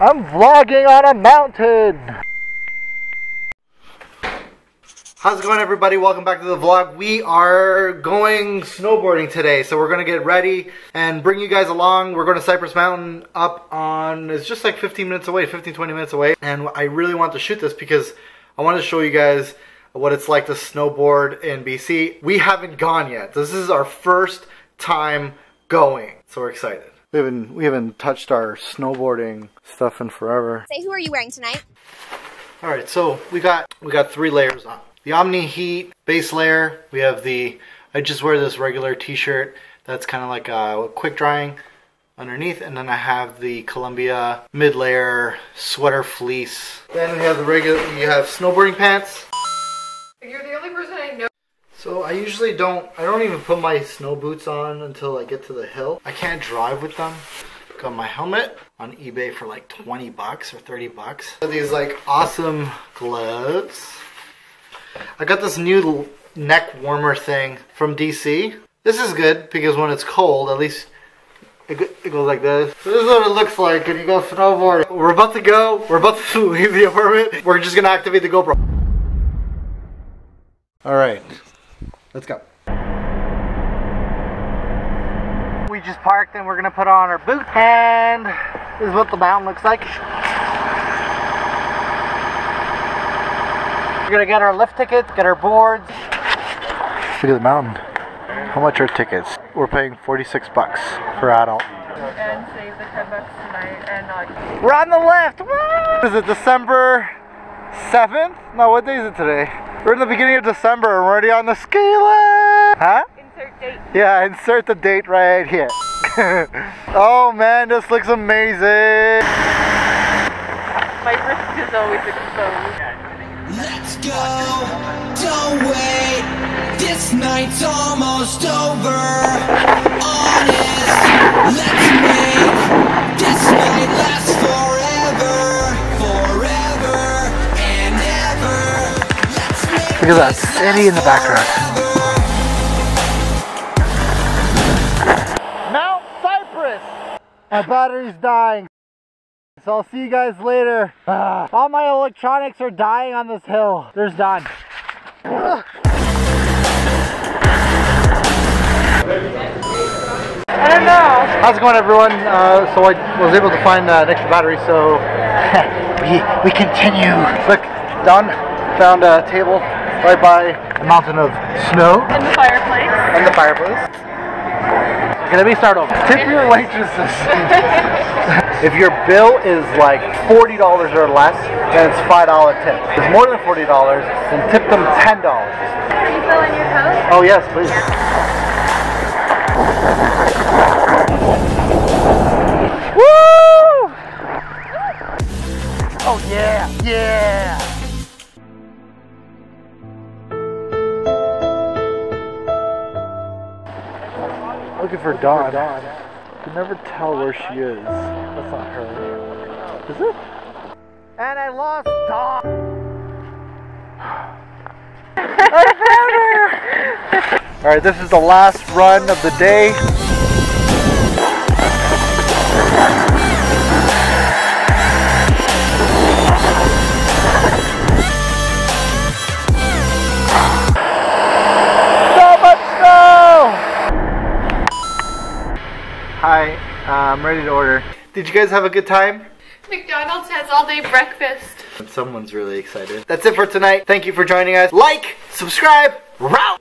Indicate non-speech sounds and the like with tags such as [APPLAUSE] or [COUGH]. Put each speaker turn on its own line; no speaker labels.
I'm vlogging on a mountain. How's it going everybody? Welcome back to the vlog. We are going snowboarding today. So we're gonna get ready and bring you guys along. We're going to Cypress Mountain up on, it's just like 15 minutes away, 15, 20 minutes away. And I really want to shoot this because I want to show you guys what it's like to snowboard in BC. We haven't gone yet. This is our first time going. So we're excited. We haven't we haven't touched our snowboarding stuff in forever.
Say, who are you wearing tonight?
All right, so we got we got three layers on. The Omni Heat base layer. We have the I just wear this regular T-shirt that's kind of like uh, a quick drying underneath, and then I have the Columbia mid layer sweater fleece. Then we have the regular. You have snowboarding pants. So I usually don't, I don't even put my snow boots on until I get to the hill. I can't drive with them. Got my helmet on eBay for like 20 bucks or 30 bucks. These like awesome gloves. I got this new neck warmer thing from DC. This is good because when it's cold, at least it, it goes like this. So this is what it looks like when you go snowboarding. We're about to go. We're about to [LAUGHS] leave the apartment. We're just gonna activate the GoPro. All right. Let's go. We just parked and we're gonna put on our boot and this is what the mountain looks like. We're gonna get our lift tickets, get our boards. Look at the mountain. How much are tickets? We're paying 46 bucks for adult.
And save the 10 bucks tonight and not.
We're on the left! Woo! Is it December 7th? No, what day is it today? We're in the beginning of December and we're already on the ski lift! Huh?
Insert date.
Yeah, insert the date right here. [LAUGHS] oh man, this looks amazing.
My wrist is always exposed.
Let's go, don't wait. This night's almost over. Honest, let's
Look at that city in the background. Mount Cypress! My battery's dying. So I'll see you guys later. Ah, [SIGHS] all my electronics are dying on this hill. There's Dawn.
I don't know.
How's it going everyone? Uh, so I was able to find uh, an extra battery so [LAUGHS] we, we continue. Look, done. Found a table right by a mountain of snow
In the fireplace.
and the fireplace. Okay, let me start over. Tip your [LAUGHS] waitresses. if your bill is like $40 or less, then it's $5 tip. If it's more than $40, then tip them $10.
Are you filling your coat?
Oh yes, please. Looking for Dawn. You can never tell where she is. That's not her. Is it? And I lost Dawn. [SIGHS] I found her! [LAUGHS] Alright, this is the last run of the day. I'm ready to order. Did you guys have a good time?
McDonald's has all day breakfast.
Someone's really excited. That's it for tonight. Thank you for joining us. Like, subscribe, route!